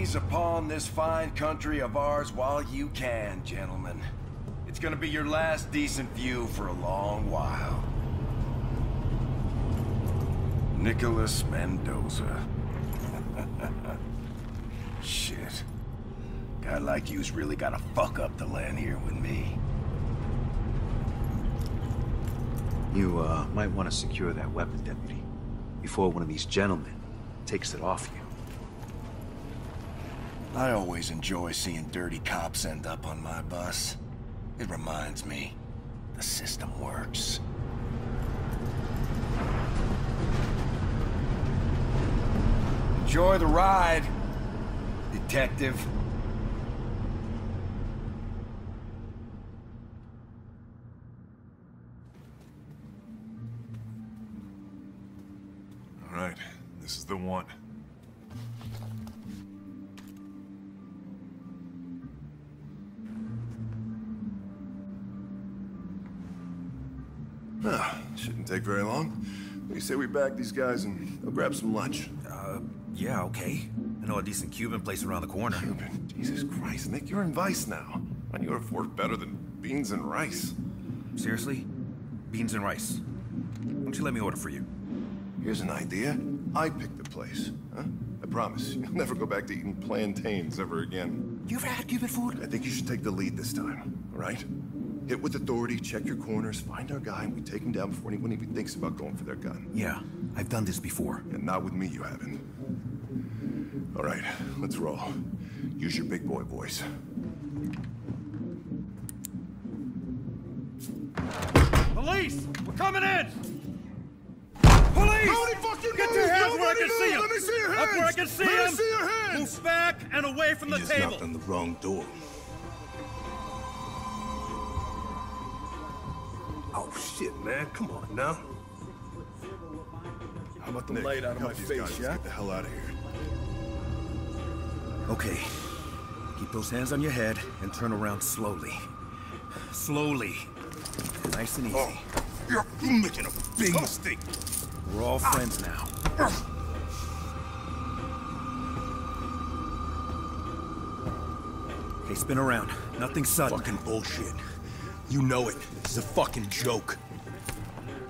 gaze upon this fine country of ours while you can, gentlemen. It's gonna be your last decent view for a long while. Nicholas Mendoza. Shit. Guy like you's really gotta fuck up to land here with me. You, uh, might want to secure that weapon, Deputy, before one of these gentlemen takes it off you. I always enjoy seeing dirty cops end up on my bus. It reminds me, the system works. Enjoy the ride, detective. All right, this is the one. Ah, shouldn't take very long. You say we bag these guys and go grab some lunch? Uh, yeah, okay. I know a decent Cuban place around the corner. Cuban? Jesus Christ, Nick, you're in Vice now. I do you afford better than beans and rice? Seriously? Beans and rice. Why don't you let me order for you? Here's an idea. I pick the place, huh? I promise, you'll never go back to eating plantains ever again. You ever had Cuban food? I think you should take the lead this time, all right? Hit with authority, check your corners, find our guy, and we take him down before anyone even thinks about going for their gun. Yeah, I've done this before. And not with me, you haven't. All right, let's roll. Use your big boy voice. Police! We're coming in! Police! Nobody fucking Get move! your hands Nobody where I can move! see them! Let me see your Up where I can see Let me see your hands! Move back and away from the just table! knocked on the wrong door. Oh shit, man! Come on now. How about the Nick, light out of my face, guys. yeah? Get the hell out of here. Okay. Keep those hands on your head and turn around slowly. Slowly. Nice and easy. Oh, you're making a big oh. mistake. We're all friends now. Okay, spin around. Nothing sudden. Fucking bullshit. You know it. This is a fucking joke.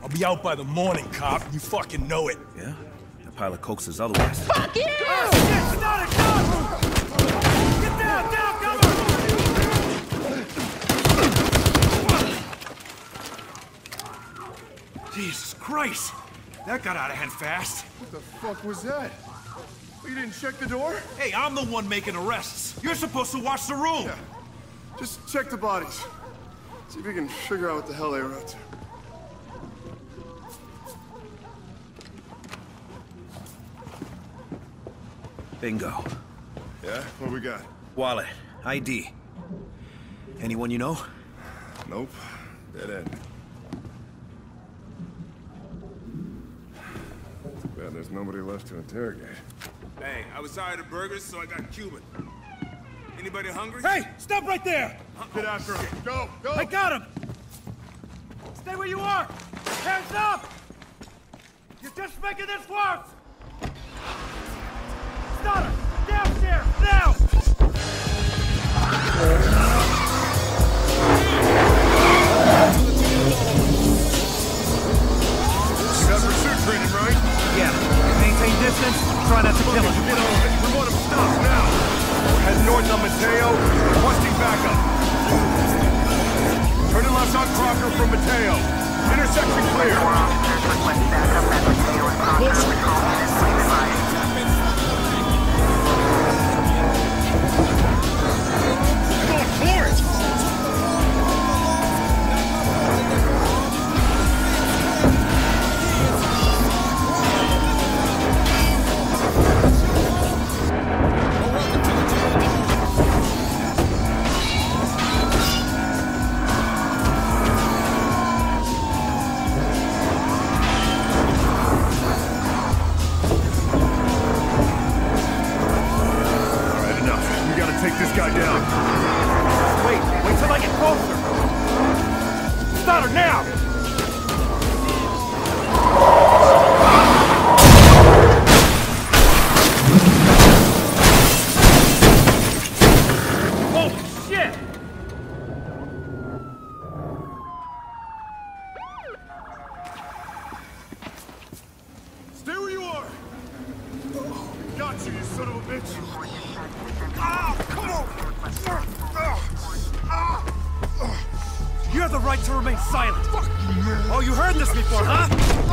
I'll be out by the morning, cop. You fucking know it. Yeah? A pile of coke otherwise. Fuck you! Oh, shit! Start it! Go! Get down! Down! Cover! Jesus Christ! That got out of hand fast. What the fuck was that? You didn't check the door? Hey, I'm the one making arrests. You're supposed to watch the room. Yeah. Just check the bodies. See if we can figure out what the hell they were up to. Bingo. Yeah? What we got? Wallet. ID. Anyone you know? Nope. Dead end. Too bad there's nobody left to interrogate. Hey, I was tired of burgers, so I got Cuban. Anybody hungry? Hey, stop right there! Get after him. Go! Go! I got him! Stay where you are! Hands up! You're just making this worse! Stoddard! Downstairs! Now! Intersection clear. You son of a bitch! Ah, come on! You have the right to remain silent. Fuck you, man. Oh, you heard this before, huh?